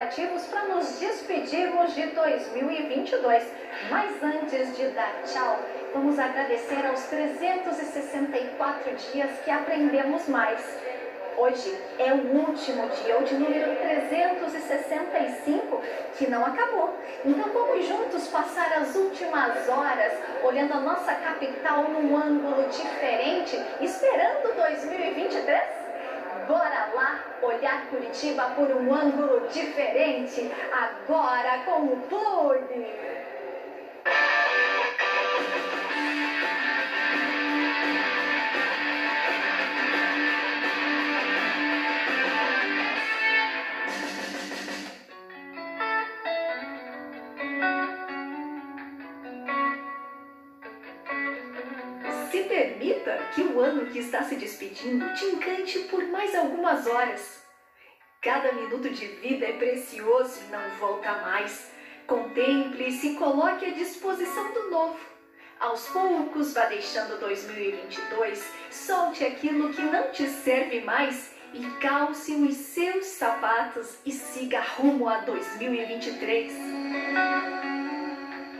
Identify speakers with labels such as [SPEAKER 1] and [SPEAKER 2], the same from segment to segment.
[SPEAKER 1] ativos para nos despedirmos de 2022. Mas antes de dar tchau, vamos agradecer aos 364 dias que aprendemos mais. Hoje é o último dia, o de número 365, que não acabou. Então vamos juntos passar as últimas horas olhando a nossa capital num ângulo diferente, esperando 2023? Bora lá olhar Curitiba por um ângulo diferente, agora com o Plug.
[SPEAKER 2] Que o ano que está se despedindo te encante por mais algumas horas. Cada minuto de vida é precioso e não volta mais. Contemple e se coloque à disposição do novo. Aos poucos, vá deixando 2022, solte aquilo que não te serve mais e calce os seus sapatos e siga rumo a 2023.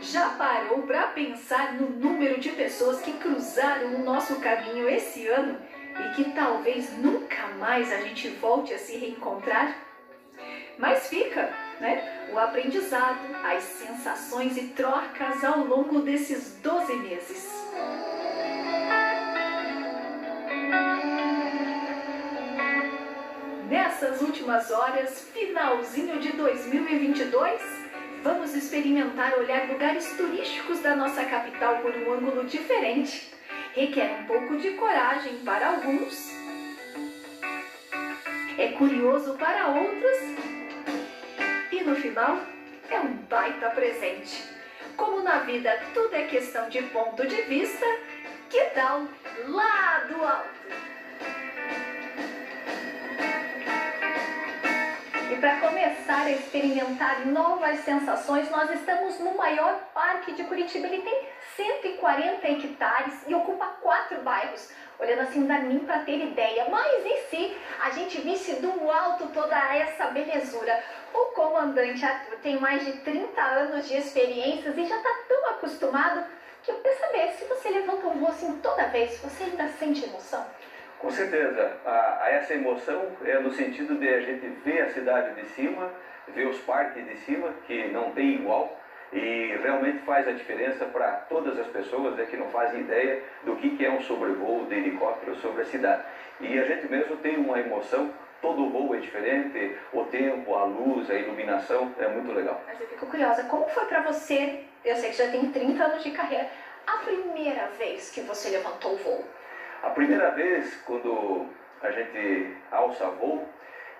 [SPEAKER 2] Já parou para pensar no número de pessoas que cruzaram o nosso caminho esse ano e que talvez nunca mais a gente volte a se reencontrar? Mas fica, né? O aprendizado, as sensações e trocas ao longo desses 12 meses. Nessas últimas horas, finalzinho de 2022, Vamos experimentar olhar lugares turísticos da nossa capital por um ângulo diferente. Requer um pouco de coragem para alguns, é curioso para outros e no final é um baita presente. Como na vida tudo é questão de ponto de vista, que tal lá do alto?
[SPEAKER 1] Para começar a experimentar novas sensações, nós estamos no maior parque de Curitiba. Ele tem 140 hectares e ocupa quatro bairros. Olhando assim, não dá nem para ter ideia. Mas e se a gente visse do alto toda essa belezura? O comandante Arthur tem mais de 30 anos de experiências e já está tão acostumado que eu queria saber se você levanta um voo assim toda vez, você ainda sente emoção?
[SPEAKER 3] Com certeza, a, a, essa emoção é no sentido de a gente ver a cidade de cima, ver os parques de cima, que não tem igual, e realmente faz a diferença para todas as pessoas né, que não fazem ideia do que, que é um sobrevoo de helicóptero sobre a cidade. E a gente mesmo tem uma emoção, todo voo é diferente, o tempo, a luz, a iluminação, é muito legal.
[SPEAKER 1] Mas eu fico curiosa, como foi para você, eu sei que já tem 30 anos de carreira, a primeira vez que você levantou o voo?
[SPEAKER 3] A primeira vez, quando a gente alça voo,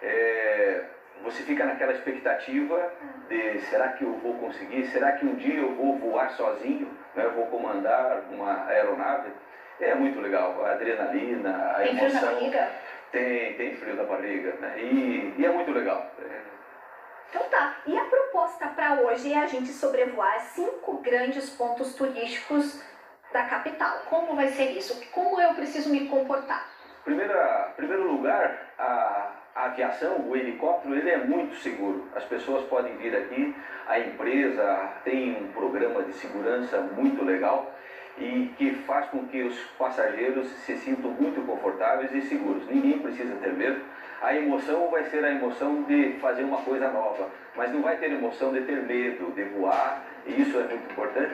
[SPEAKER 3] é, você fica naquela expectativa de será que eu vou conseguir, será que um dia eu vou voar sozinho, né? eu vou comandar uma aeronave. É muito legal, a adrenalina, a
[SPEAKER 1] tem
[SPEAKER 3] emoção.
[SPEAKER 1] Frio da barriga?
[SPEAKER 3] Tem, tem frio da barriga, né? e, e é muito legal.
[SPEAKER 1] Então tá, e a proposta para hoje é a gente sobrevoar cinco grandes pontos turísticos da capital. Como vai ser isso? Como eu preciso me comportar?
[SPEAKER 3] Primeira, primeiro lugar, a, a aviação, o helicóptero, ele é muito seguro. As pessoas podem vir aqui, a empresa tem um programa de segurança muito legal e que faz com que os passageiros se sintam muito confortáveis e seguros. Ninguém precisa ter medo. A emoção vai ser a emoção de fazer uma coisa nova, mas não vai ter emoção de ter medo, de voar, e isso é muito importante.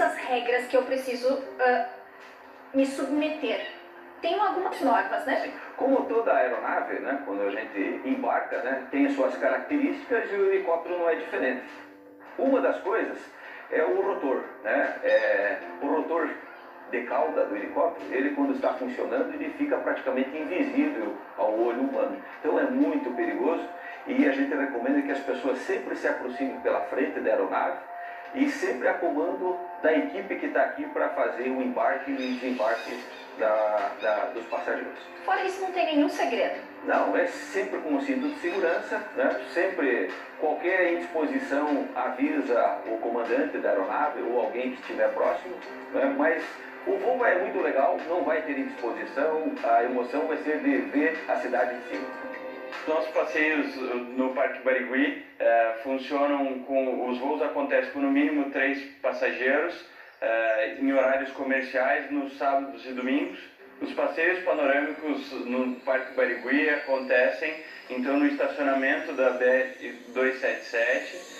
[SPEAKER 1] Essas regras que eu preciso uh, me submeter? Tem algumas normas, né?
[SPEAKER 3] Como toda aeronave, né, quando a gente embarca, né, tem suas características e o helicóptero não é diferente. Uma das coisas é o rotor. Né? É, o rotor de cauda do helicóptero, ele quando está funcionando, ele fica praticamente invisível ao olho humano. Então é muito perigoso e a gente recomenda que as pessoas sempre se aproximem pela frente da aeronave e sempre a comando da equipe que está aqui para fazer o embarque e desembarque da, da, dos passageiros.
[SPEAKER 1] Fora isso, não tem nenhum segredo?
[SPEAKER 3] Não, é sempre com o cinto de segurança, né? sempre qualquer indisposição avisa o comandante da aeronave ou alguém que estiver próximo, né? mas O voo é muito legal, não vai ter indisposição, a emoção vai ser de ver a cidade em cima.
[SPEAKER 4] Os nossos passeios uh, no Parque Barigui uh, funcionam com. Os voos acontecem com no mínimo três passageiros, uh, em horários comerciais, nos sábados e domingos. Os passeios panorâmicos no Parque Barigui acontecem então no estacionamento da
[SPEAKER 1] BR
[SPEAKER 3] 277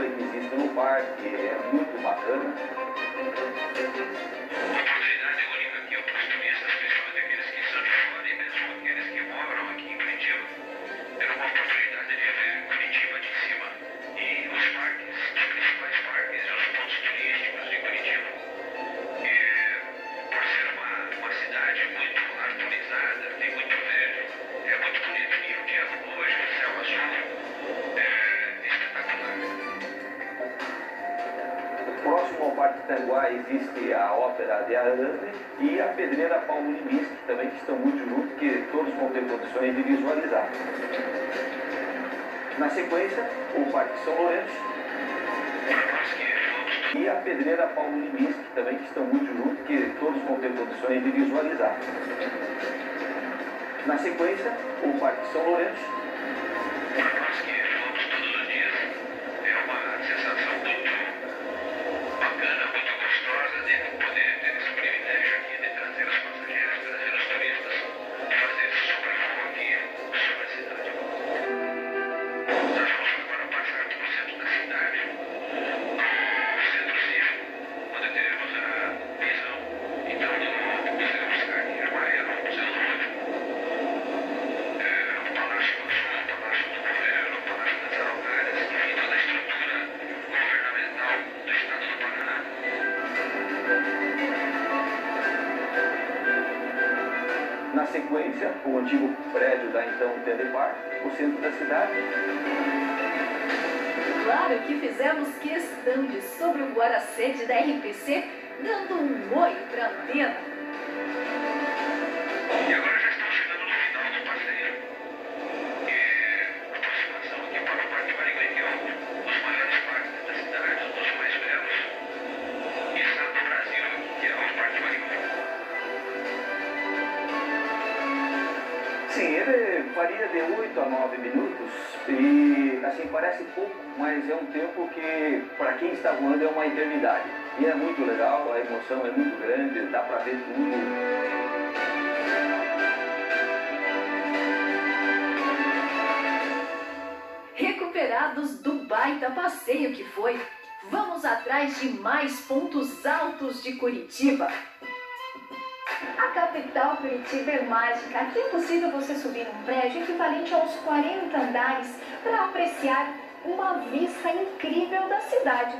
[SPEAKER 3] Tanguá existe a ópera de Aranda e a pedreira Paulo Liminski também, que estão muito juntos, que todos vão ter condições de visualizar. Na sequência, o Parque São Lourenço e a pedreira Paulo Liminski também, que estão muito juntos, que todos vão ter condições de visualizar. Na sequência, o Parque São Lourenço o antigo prédio da então Telepar, o centro da cidade.
[SPEAKER 2] Claro que fizemos questão de sobrevoar a sede da RPC, dando um oi para a antena.
[SPEAKER 3] Quem está voando é uma eternidade. E é muito legal, a emoção é muito grande, dá para ver tudo.
[SPEAKER 2] Recuperados do baita passeio que foi, vamos atrás de mais pontos altos de Curitiba.
[SPEAKER 1] A capital Curitiba é mágica. Aqui é possível você subir num prédio equivalente aos 40 andares para apreciar uma vista incrível da cidade.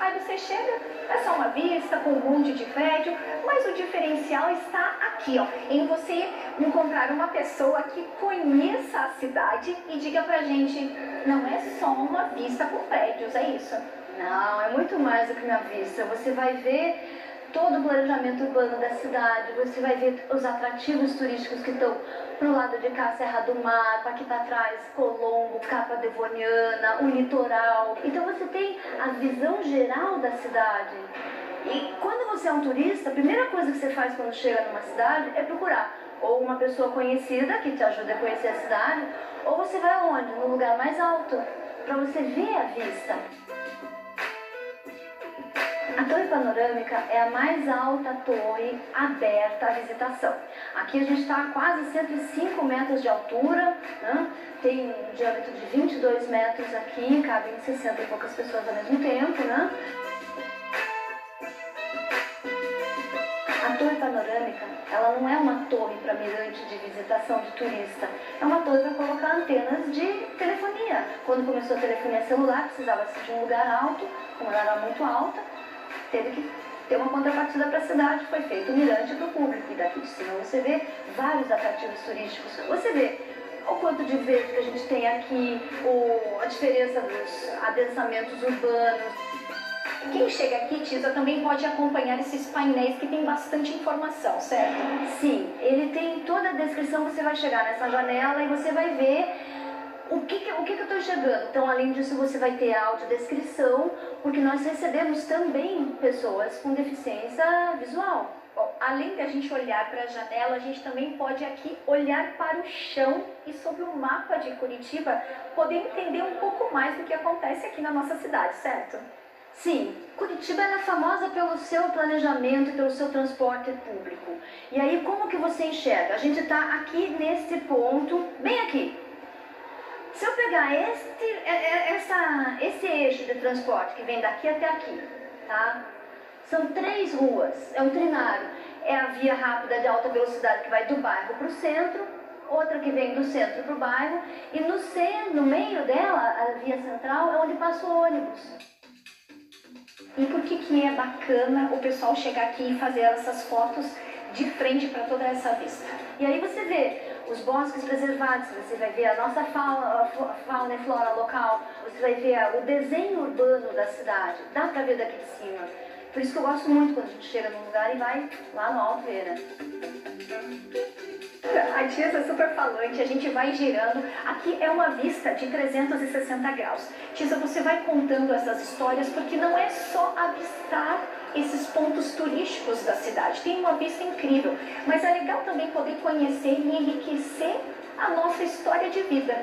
[SPEAKER 1] Aí você chega, é só uma vista com um monte de prédio, mas o diferencial está aqui, ó, em você encontrar uma pessoa que conheça a cidade e diga pra gente, não é só uma vista com prédios, é isso? Não, é muito mais do que uma vista. Você vai ver todo o planejamento urbano da cidade, você vai ver os atrativos turísticos que estão pro lado de cá, Serra do Mar, aqui para trás, Colombo, Capa Devoniana, o litoral. Então você tem a visão geral da cidade. E quando você é um turista, a primeira coisa que você faz quando chega numa cidade é procurar ou uma pessoa conhecida que te ajude a conhecer a cidade, ou você vai aonde? No lugar mais alto, para você ver a vista. A torre panorâmica é a mais alta torre aberta à visitação. Aqui a gente está a quase 105 metros de altura, né? tem um diâmetro de 22 metros aqui, cabem 60 e poucas pessoas ao mesmo tempo. Né? A torre panorâmica Ela não é uma torre para mirante de visitação de turista, é uma torre para colocar antenas de telefonia. Quando começou a telefonia celular, precisava-se de um lugar alto, como ela era muito alta, teve que ter uma contrapartida para a cidade, foi feito um mirante para o público. E daqui de cima você vê vários atrativos turísticos. Você vê o quanto de verde que a gente tem aqui, o, a diferença dos adensamentos urbanos. Quem chega aqui, Tisa, também pode acompanhar esses painéis que tem bastante informação, certo? Sim, ele tem toda a descrição, você vai chegar nessa janela e você vai ver o que, que o que, que eu estou enxergando. Então, além disso, você vai ter a audiodescrição, porque nós recebemos também pessoas com deficiência visual. Bom, além de a gente olhar para a janela, a gente também pode aqui olhar para o chão e sobre o mapa de Curitiba poder entender um pouco mais do que acontece aqui na nossa cidade, certo? Sim, Curitiba é famosa pelo seu planejamento pelo seu transporte público. E aí, como que você enxerga? A gente está aqui nesse ponto, bem aqui. Se eu pegar este, é, é, essa, esse eixo de transporte que vem daqui até aqui, tá? São três ruas, é um trinário. É a via rápida de alta velocidade que vai do bairro para o centro, outra que vem do centro para o bairro, e no, centro, no meio dela, a via central, é onde passa o ônibus. E por que, que é bacana o pessoal chegar aqui e fazer essas fotos de frente para toda essa vista? E aí você vê os bosques preservados, você vai ver a nossa fauna, fauna e flora local, você vai ver o desenho urbano da cidade, dá para ver daqui de cima. Por isso que eu gosto muito quando a gente chega num lugar e vai lá no né? A Tia é super falante, a gente vai girando. Aqui é uma vista de 360 graus. Tia, você vai contando essas histórias porque não é só avistar esses pontos turísticos da cidade. Tem uma vista incrível, mas é legal também poder conhecer e enriquecer a nossa história de vida.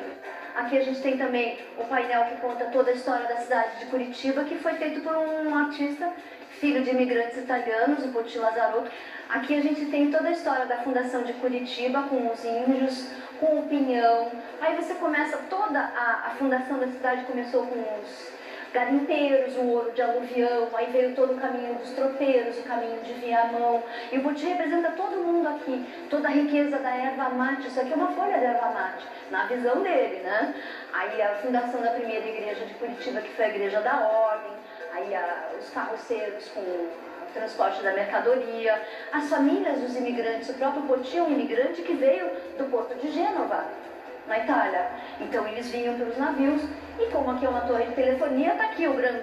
[SPEAKER 1] Aqui a gente tem também o painel que conta toda a história da cidade de Curitiba, que foi feito por um artista, filho de imigrantes italianos, o Poti Lazarotto. Aqui a gente tem toda a história da fundação de Curitiba, com os índios, com o pinhão. Aí você começa toda a, a fundação da cidade começou com os garimpeiros, o ouro de aluvião, aí veio todo o caminho dos tropeiros, o caminho de Viamão. E o Boti representa todo mundo aqui, toda a riqueza da erva mate. Isso aqui é uma folha de erva mate, na visão dele, né? Aí a fundação da primeira igreja de Curitiba, que foi a igreja da ordem, aí a, os carroceiros com transporte da mercadoria, as famílias dos imigrantes, o próprio Poti é um imigrante que veio do porto de Gênova, na Itália. Então eles vinham pelos navios e como aqui é uma torre de telefonia, tá aqui o Graham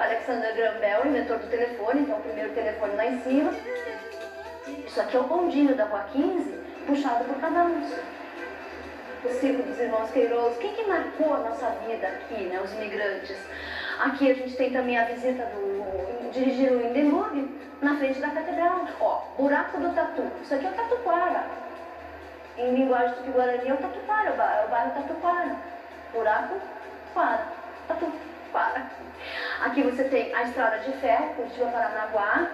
[SPEAKER 1] Alexander Graham inventor do telefone, então o primeiro telefone lá em cima. Isso aqui é o bondinho da Rua 15, puxado por cavalos. O circo dos irmãos Queiroz, quem que marcou a nossa vida aqui, né, os imigrantes? Aqui a gente tem também a visita do dirigir o Hindenburg na frente da catedral. Ó, buraco do Tatu. Isso aqui é o Tatuquara. Em linguagem do Guarani é o Tatuquara, é o bairro Tatuquara. Buraco, para. Tatuquara. Aqui você tem a estrada de ferro, Curitiba Paranaguá,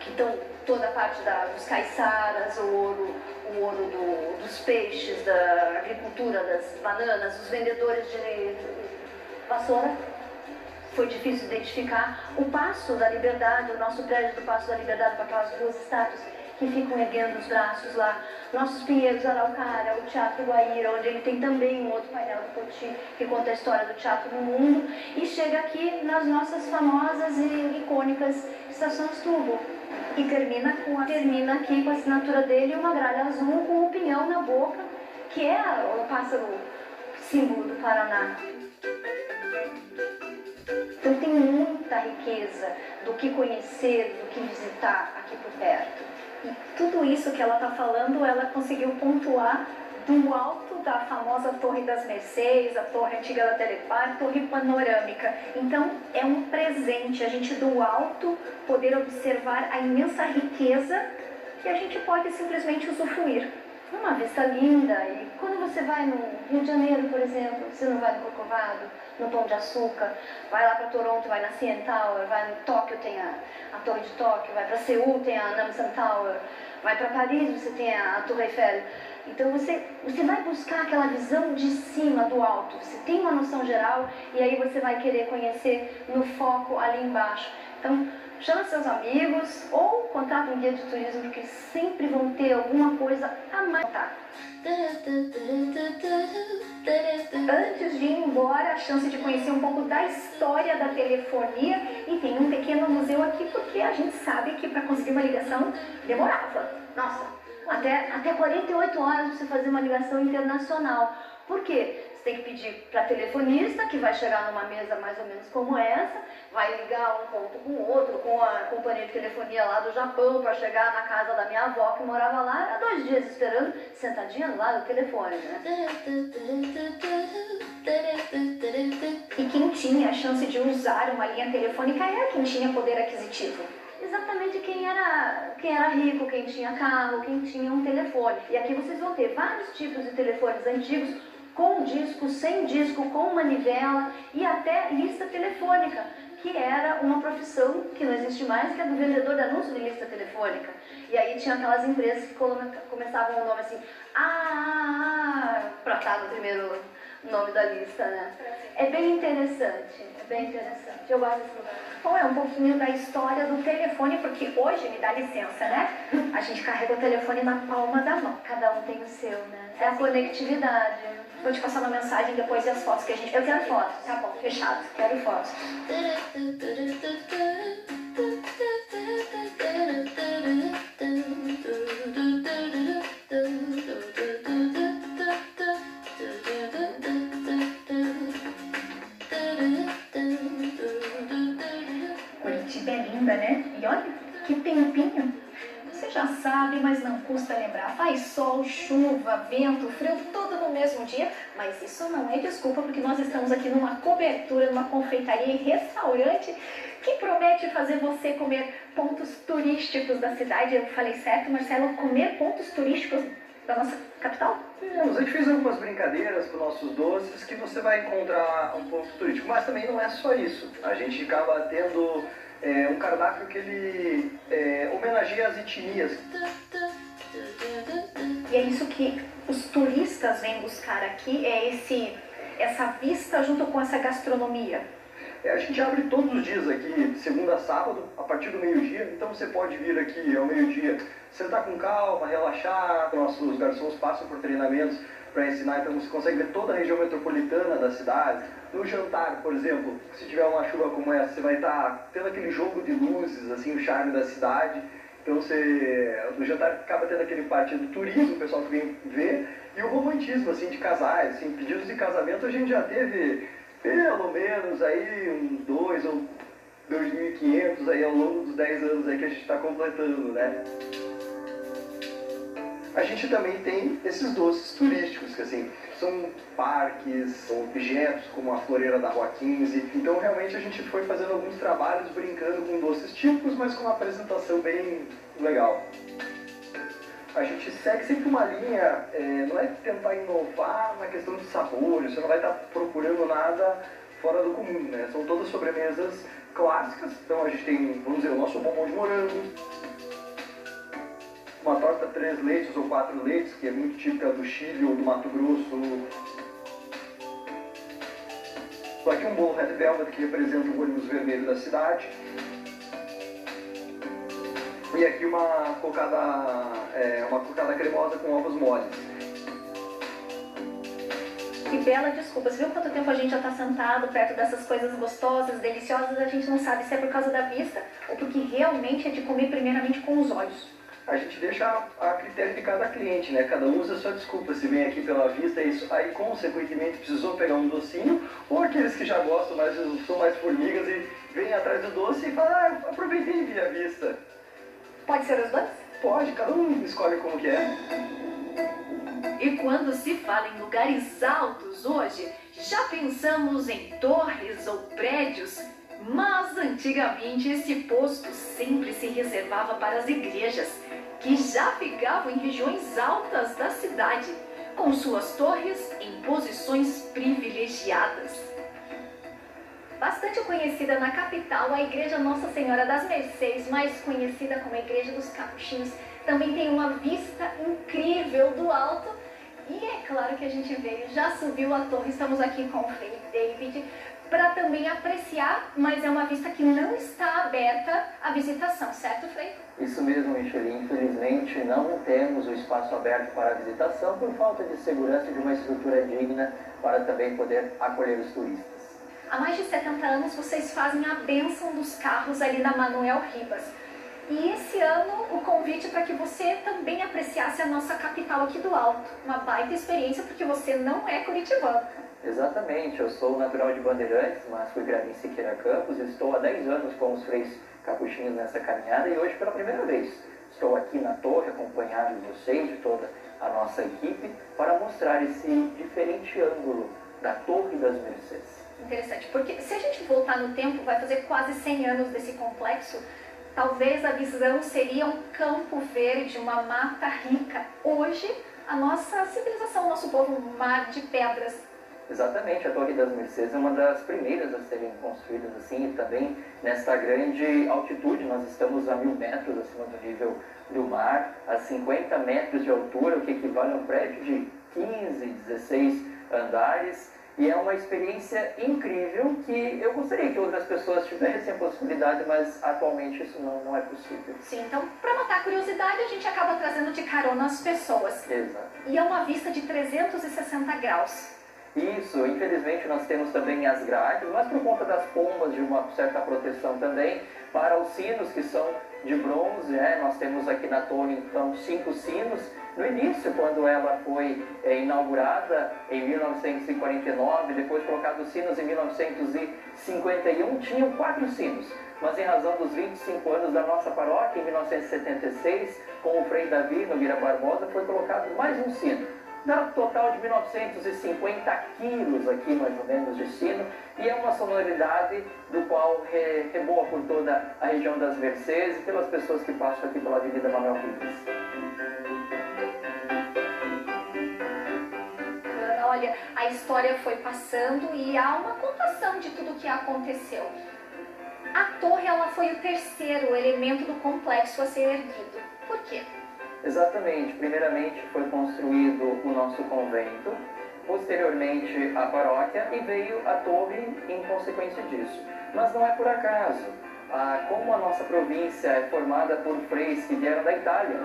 [SPEAKER 1] que estão toda a parte da, dos caiçaras, o ouro, o ouro do, dos peixes, da agricultura, das bananas, os vendedores de vassoura foi difícil identificar o Passo da Liberdade, o nosso prédio do Passo da Liberdade, com aquelas duas estátuas que ficam erguendo os braços lá. Nossos Pinheiros Araucária, o Teatro Guaíra, onde ele tem também um outro painel do Poti que conta a história do teatro no mundo. E chega aqui nas nossas famosas e icônicas estações tubo. E termina, com termina aqui com a assinatura dele uma gralha azul com o um pinhão na boca, que é o pássaro símbolo do Paraná. Então tem muita riqueza do que conhecer, do que visitar aqui por perto. E tudo isso que ela está falando, ela conseguiu pontuar do alto da famosa Torre das Mercês, a torre antiga da Telepar, torre panorâmica. Então é um presente a gente do alto poder observar a imensa riqueza que a gente pode simplesmente usufruir. Uma vista linda e quando você vai no Rio de Janeiro, por exemplo, você não vai no Corcovado, no Pão de Açúcar, vai lá para Toronto, vai na CN Tower, vai no Tóquio, tem a, a Torre de Tóquio, vai para Seul, tem a Namsan Tower, vai para Paris, você tem a Torre Eiffel. Então você, você vai buscar aquela visão de cima, do alto. Você tem uma noção geral e aí você vai querer conhecer no foco ali embaixo. Então, chama seus amigos ou contrata um guia de turismo, porque sempre vão ter alguma coisa a mais. Tá. Antes de ir embora, a chance de conhecer um pouco da história da telefonia e tem um pequeno museu aqui porque a gente sabe que para conseguir uma ligação demorava. Nossa, até, até 48 horas para você fazer uma ligação internacional. Por quê? Você tem que pedir para telefonista, que vai chegar numa mesa mais ou menos como essa, vai ligar um ponto com o outro, com a companhia de telefonia lá do Japão, para chegar na casa da minha avó que morava lá, há dois dias esperando, sentadinha lado do telefone, né? E quem tinha a chance de usar uma linha telefônica era quem tinha poder aquisitivo exatamente quem era, quem era rico, quem tinha carro, quem tinha um telefone. E aqui vocês vão ter vários tipos de telefones antigos, com disco, sem disco, com manivela e até lista telefônica, que era uma profissão que não existe mais, que é do vendedor de anúncio de lista telefônica. E aí tinha aquelas empresas que começavam o nome assim, ah, para estar no primeiro nome da lista, né? É bem interessante, é bem interessante. Eu gosto desse lugar. Bom, é um pouquinho da história do telefone, porque hoje, me dá licença, né? A gente carrega o telefone na palma da mão. Cada um tem o seu, né? É a conectividade. Vou te passar uma mensagem depois das fotos que a gente. Eu quero fotos, tá bom, fechado. Quero fotos. Mas não custa lembrar. Faz sol, chuva, vento, frio, tudo no mesmo dia. Mas isso não é desculpa, porque nós estamos aqui numa cobertura, numa confeitaria e restaurante que promete fazer você comer pontos turísticos da cidade. Eu falei certo, Marcelo? Comer pontos turísticos da nossa capital?
[SPEAKER 5] Temos, a gente fez algumas brincadeiras com nossos doces que você vai encontrar um ponto turístico, mas também não é só isso. A gente acaba tendo é, um cardápio que ele é, homenageia as etnias.
[SPEAKER 1] E é isso que os turistas vêm buscar aqui, é esse, essa vista junto com essa gastronomia.
[SPEAKER 5] É, a gente abre todos os dias aqui, segunda a sábado, a partir do meio-dia, então você pode vir aqui ao meio-dia, sentar com calma, relaxar, nossos garçons passam por treinamentos para ensinar, então você consegue ver toda a região metropolitana da cidade. No jantar, por exemplo, se tiver uma chuva como essa, você vai estar tá tendo aquele jogo de luzes, assim, o charme da cidade. Então você, no jantar acaba tendo aquele parte do turismo, o pessoal que vem ver, e o romantismo, assim, de casais, assim, pedidos de casamento a gente já teve pelo menos aí uns dois ou 2.500 aí ao longo dos 10 anos aí que a gente está completando, né? A gente também tem esses doces turísticos, que assim, são parques, são objetos como a floreira da Rua 15. Então realmente a gente foi fazendo alguns trabalhos brincando com doces típicos, mas com uma apresentação bem legal. A gente segue sempre uma linha, é, não é tentar inovar na questão de sabores, você não vai estar procurando nada fora do comum, né? São todas sobremesas clássicas, então a gente tem, vamos dizer, o nosso bombom de morango, uma torta três leites ou quatro leites, que é muito típica do Chile ou do Mato Grosso. Aqui um bolo Red Velvet que representa o ônibus vermelho da cidade. E aqui uma cocada, é, uma cocada cremosa com ovos moles.
[SPEAKER 1] Que bela desculpa. Você viu quanto tempo a gente já está sentado perto dessas coisas gostosas, deliciosas? A gente não sabe se é por causa da vista ou porque realmente é de comer primeiramente com os olhos
[SPEAKER 5] a gente deixa a, a critério de cada cliente, né? Cada um usa a sua desculpa. Se vem aqui pela vista, é isso, aí consequentemente precisou pegar um docinho, ou aqueles que já gostam, mas são mais formigas e vêm atrás do doce e falam, ah, aproveitei e vi a vista.
[SPEAKER 1] Pode ser os dois?
[SPEAKER 5] Pode, cada um escolhe como que é.
[SPEAKER 2] E quando se fala em lugares altos hoje, já pensamos em torres ou prédios mas antigamente esse posto sempre se reservava para as igrejas, que já ficavam em regiões altas da cidade, com suas torres em posições privilegiadas.
[SPEAKER 1] Bastante conhecida na capital, a Igreja Nossa Senhora das Mercês, mais conhecida como a Igreja dos Capuchinhos,
[SPEAKER 2] também tem uma vista incrível do alto. E é claro que a gente veio, já subiu a torre, estamos aqui com o Frei David para também apreciar, mas é uma vista que não está aberta à visitação, certo, Frei?
[SPEAKER 6] Isso mesmo, Michele. Infelizmente, não temos o espaço aberto para a visitação por falta de segurança de uma estrutura digna para também poder acolher os turistas.
[SPEAKER 2] Há mais de 70 anos vocês fazem a bênção dos carros ali na Manuel Ribas. E esse ano o convite para que você também apreciasse a nossa capital aqui do Alto. Uma baita experiência porque você não é curitibano.
[SPEAKER 6] Exatamente, eu sou natural de Bandeirantes, mas fui criado em Siqueira Campos estou há 10 anos com os freis capuchinhos nessa caminhada e hoje pela primeira vez estou aqui na torre acompanhado de vocês, de toda a nossa equipe, para mostrar esse diferente ângulo da Torre das Mercês.
[SPEAKER 2] Interessante, porque se a gente voltar no tempo, vai fazer quase 100 anos desse complexo, talvez a visão seria um campo verde, uma mata rica. Hoje, a nossa civilização, o nosso povo, um mar de pedras,
[SPEAKER 6] Exatamente, a Torre das Mercês é uma das primeiras a serem construídas assim, e também nesta grande altitude, nós estamos a mil metros acima do nível do mar, a 50 metros de altura, o que equivale a um prédio de 15, 16 andares, e é uma experiência incrível que eu gostaria que outras pessoas tivessem a possibilidade, mas atualmente isso não, não é possível.
[SPEAKER 2] Sim, então para matar a curiosidade a gente acaba trazendo de carona as pessoas.
[SPEAKER 6] Exato.
[SPEAKER 2] E é uma vista de 360 graus.
[SPEAKER 6] Isso, infelizmente nós temos também as grades, mas por conta das pombas, de uma certa proteção também, para os sinos que são de bronze, né? nós temos aqui na torre então cinco sinos. No início, quando ela foi é, inaugurada em 1949, depois colocados os sinos em 1951, tinham quatro sinos. Mas em razão dos 25 anos da nossa paróquia, em 1976, com o Frei Davi Nogueira Barbosa, foi colocado mais um sino dá um total de 1950 quilos aqui, mais ou menos, de sino, e é uma sonoridade do qual re, reboa por toda a região das Mercês e pelas pessoas que passam aqui pela Avenida Manuel Rivas.
[SPEAKER 2] Olha, a história foi passando e há uma contação de tudo o que aconteceu. A torre ela foi o terceiro elemento do complexo a ser erguido. Por quê?
[SPEAKER 6] Exatamente. Primeiramente foi construído o nosso convento, posteriormente a paróquia e veio a torre em consequência disso. Mas não é por acaso. Ah, como a nossa província é formada por freis que vieram da Itália,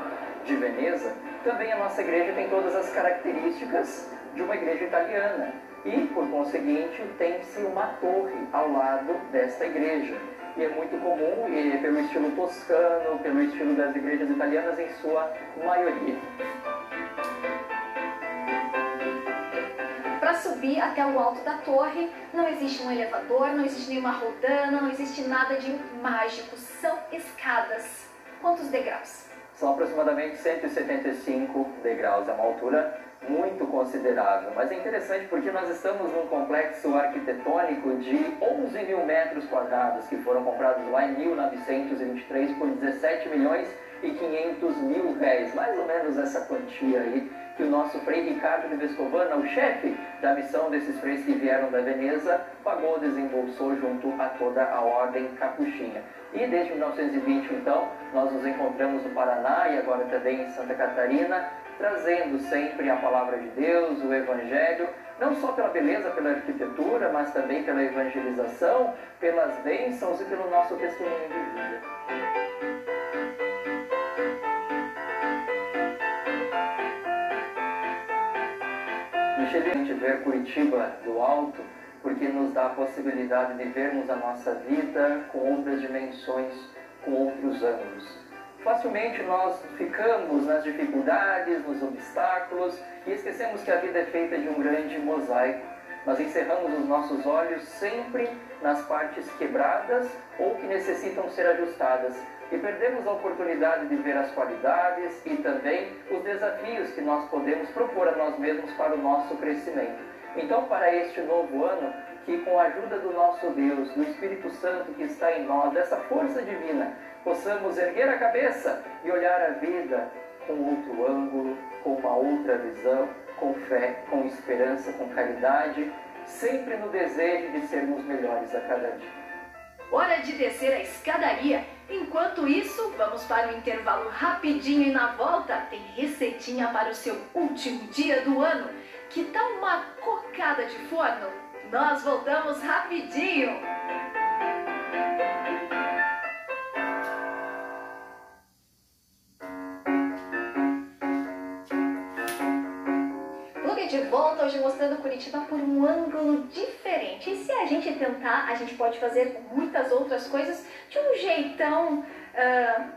[SPEAKER 6] de Veneza, também a nossa igreja tem todas as características de uma igreja italiana. E, por conseguinte, tem-se uma torre ao lado desta igreja que é muito comum e pelo estilo toscano, pelo estilo das igrejas italianas em sua maioria.
[SPEAKER 2] Para subir até o alto da torre, não existe um elevador, não existe nenhuma rodana, não existe nada de mágico, são escadas. Quantos degraus?
[SPEAKER 6] São aproximadamente 175 degraus, é uma altura muito considerável. Mas é interessante porque nós estamos num complexo arquitetônico de 11 mil metros quadrados que foram comprados lá em 1923 por 17 milhões e 500 mil réis, mais ou menos essa quantia aí que o nosso Frei Ricardo de Vescovana, o chefe da missão desses freis que vieram da Veneza, pagou, desembolsou junto a toda a ordem capuchinha. E desde 1920, então, nós nos encontramos no Paraná e agora também em Santa Catarina, trazendo sempre a palavra de Deus, o Evangelho, não só pela beleza, pela arquitetura, mas também pela evangelização, pelas bênçãos e pelo nosso testemunho de vida. Excelente ver Curitiba do alto, porque nos dá a possibilidade de vermos a nossa vida com outras dimensões, com outros ângulos. Facilmente nós ficamos nas dificuldades, nos obstáculos e esquecemos que a vida é feita de um grande mosaico. Nós encerramos os nossos olhos sempre nas partes quebradas ou que necessitam ser ajustadas e perdemos a oportunidade de ver as qualidades e também os desafios que nós podemos propor a nós mesmos para o nosso crescimento. Então, para este novo ano, que com a ajuda do nosso Deus, do Espírito Santo que está em nós, dessa força divina, possamos erguer a cabeça e olhar a vida com outro ângulo, com uma outra visão, com fé, com esperança, com caridade, sempre no desejo de sermos melhores a cada dia.
[SPEAKER 7] Hora de descer a escadaria. Enquanto isso, vamos para um intervalo rapidinho e na volta tem receitinha para o seu último dia do ano. Que tal uma cocada de forno? Nós voltamos rapidinho.
[SPEAKER 2] Hoje mostrando Curitiba por um ângulo diferente. E se a gente tentar, a gente pode fazer muitas outras coisas de um jeitão ah,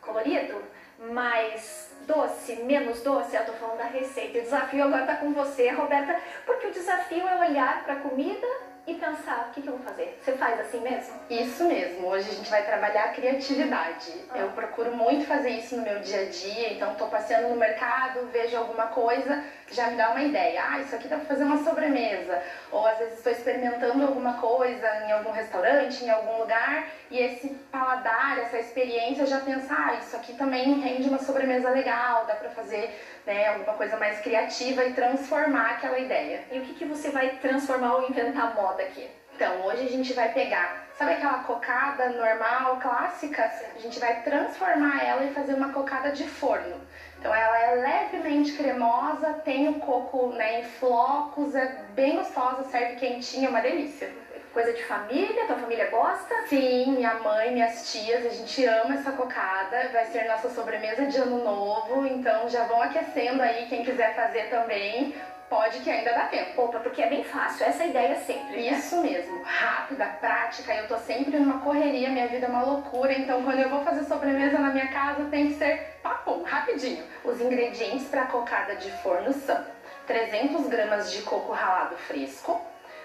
[SPEAKER 2] colorido, mais doce, menos doce. Eu tô falando da receita. O desafio agora tá com você, Roberta, porque o desafio é olhar para a comida e pensar, o que, que eu vou fazer? Você faz assim mesmo?
[SPEAKER 8] Isso mesmo, hoje a gente vai trabalhar a criatividade. Eu procuro muito fazer isso no meu dia a dia, então estou passeando no mercado, vejo alguma coisa, já me dá uma ideia. Ah, isso aqui dá para fazer uma sobremesa. Ou às vezes estou experimentando alguma coisa em algum restaurante, em algum lugar, e esse paladar, essa experiência já pensa, ah, isso aqui também rende uma sobremesa legal, dá para fazer né, alguma coisa mais criativa e transformar aquela ideia.
[SPEAKER 2] E o que, que você vai transformar ou inventar moda aqui?
[SPEAKER 8] Então, hoje a gente vai pegar, sabe aquela cocada normal, clássica? A gente vai transformar ela e fazer uma cocada de forno. Então, ela é levemente cremosa, tem o coco né, em flocos, é bem gostosa, serve quentinha, é uma delícia.
[SPEAKER 2] Coisa de família? Tua família gosta?
[SPEAKER 8] Sim, minha mãe, minhas tias, a gente ama essa cocada. Vai ser nossa sobremesa de ano novo, então já vão aquecendo aí quem quiser fazer também. Pode que ainda dá tempo.
[SPEAKER 2] Opa, porque é bem fácil, essa é a ideia sempre. né?
[SPEAKER 8] Isso mesmo, rápida, prática. Eu tô sempre numa correria, minha vida é uma loucura. Então, quando eu vou fazer sobremesa na minha casa, tem que ser papo, rapidinho. Os ingredientes para cocada de forno são 300 gramas de coco ralado fresco,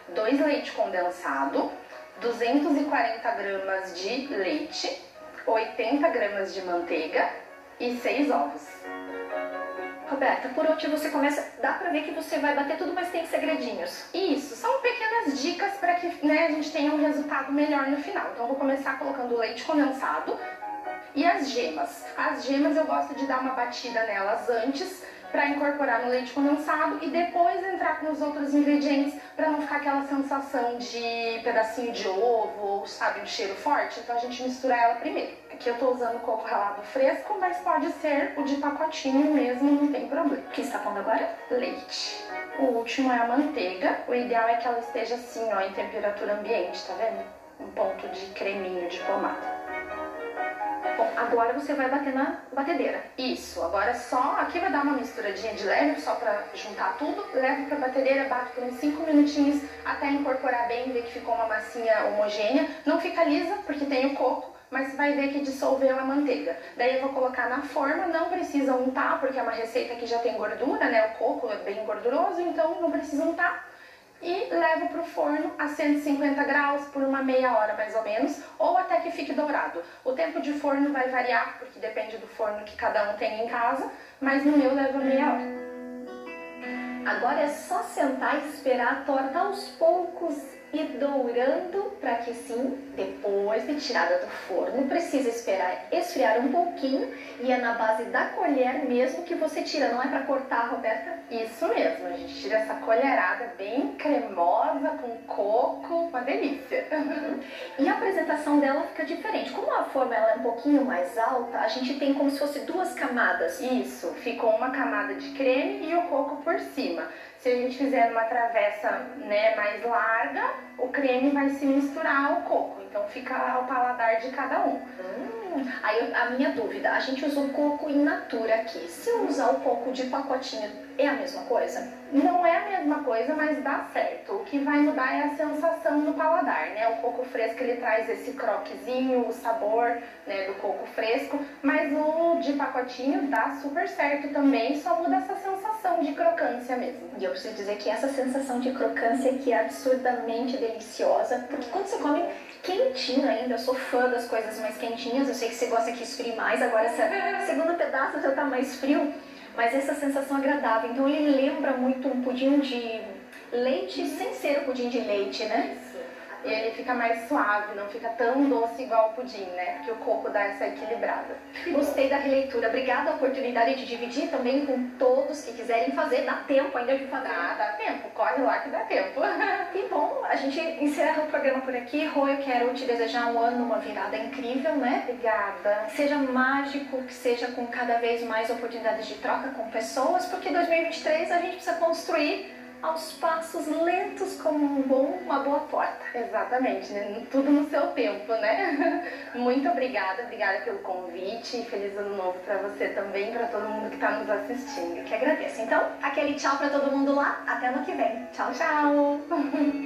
[SPEAKER 8] 2 leite condensado, 240 gramas de leite, 80 gramas de manteiga e 6 ovos.
[SPEAKER 2] Roberta, por onde você começa, dá pra ver que você vai bater tudo, mas tem segredinhos.
[SPEAKER 8] Isso, são pequenas dicas para que né, a gente tenha um resultado melhor no final. Então, vou começar colocando leite condensado e as gemas. As gemas eu gosto de dar uma batida nelas antes para incorporar no leite condensado e depois entrar com os outros ingredientes para não ficar aquela sensação de pedacinho de ovo ou, sabe, um cheiro forte. Então a gente mistura ela primeiro. Aqui eu tô usando coco ralado fresco, mas pode ser o de pacotinho mesmo, não tem problema.
[SPEAKER 2] O que está pondo agora?
[SPEAKER 8] Leite. O último é a manteiga. O ideal é que ela esteja assim, ó, em temperatura ambiente, tá vendo? Um ponto de creminho de pomada.
[SPEAKER 2] Bom, agora você vai bater na batedeira.
[SPEAKER 8] Isso, agora só, aqui vai dar uma misturadinha de leve, só pra juntar tudo, levo pra batedeira, bato por uns 5 minutinhos até incorporar bem, ver que ficou uma massinha homogênea. Não fica lisa, porque tem o coco, mas vai ver que dissolveu a manteiga. Daí eu vou colocar na forma, não precisa untar, porque é uma receita que já tem gordura, né? O coco é bem gorduroso, então não precisa untar e levo para o forno a 150 graus por uma meia hora mais ou menos, ou até que fique dourado. O tempo de forno vai variar, porque depende do forno que cada um tem em casa, mas no meu leva meia hora.
[SPEAKER 2] Agora é só sentar e esperar a torta aos poucos e dourando para que sim, depois de tirada do forno, precisa esperar esfriar um pouquinho e é na base da colher mesmo que você tira, não é para cortar, Roberta?
[SPEAKER 8] Isso mesmo, a gente tira essa colherada bem cremosa, com coco, uma delícia.
[SPEAKER 2] E a apresentação dela fica diferente. Como a forma ela é um pouquinho mais alta, a gente tem como se fosse duas camadas.
[SPEAKER 8] Isso, ficou uma camada de creme e o coco por cima. Se a gente fizer uma travessa né, mais larga, o creme vai se misturar ao coco. Então fica ao paladar de cada um.
[SPEAKER 2] Hum, aí a minha dúvida, a gente usou coco in natura aqui. Se eu usar o coco de pacotinho, é a mesma coisa?
[SPEAKER 8] Não é a mesma coisa, mas dá certo. O que vai mudar é a sensação no paladar, né? O coco fresco ele traz esse croquezinho, o sabor né, do coco fresco, mas o de pacotinho dá super certo também, só muda essa sensação de crocância mesmo.
[SPEAKER 2] E eu preciso dizer que essa sensação de crocância que é absurdamente deliciosa, porque quando você come quentinho ainda, eu sou fã das coisas mais quentinhas, eu sei que você gosta que esfrie mais, agora esse segundo pedaço já tá mais frio, mas essa sensação agradável, então ele lembra muito um pudim de leite sem ser o pudim de leite, né?
[SPEAKER 8] E ele fica mais suave, não fica tão doce igual o pudim, né? Porque o coco dá essa equilibrada.
[SPEAKER 2] Gostei da releitura. Obrigada a oportunidade de dividir também com todos que quiserem fazer. Dá tempo ainda de fazer.
[SPEAKER 8] Dá, dá tempo. Corre lá que dá tempo.
[SPEAKER 2] E bom, a gente encerra o programa por aqui. Rô, eu quero te desejar um ano, uma virada incrível, né?
[SPEAKER 8] Obrigada.
[SPEAKER 2] Que seja mágico, que seja com cada vez mais oportunidades de troca com pessoas, porque 2023 a gente precisa construir aos passos lentos como um bom, uma boa porta.
[SPEAKER 8] Exatamente, né? tudo no seu tempo, né? Muito obrigada, obrigada pelo convite. Feliz ano novo para você também, para todo mundo que está nos assistindo.
[SPEAKER 2] Que agradeço. Então, aquele tchau para todo mundo lá. Até ano que vem. Tchau, tchau.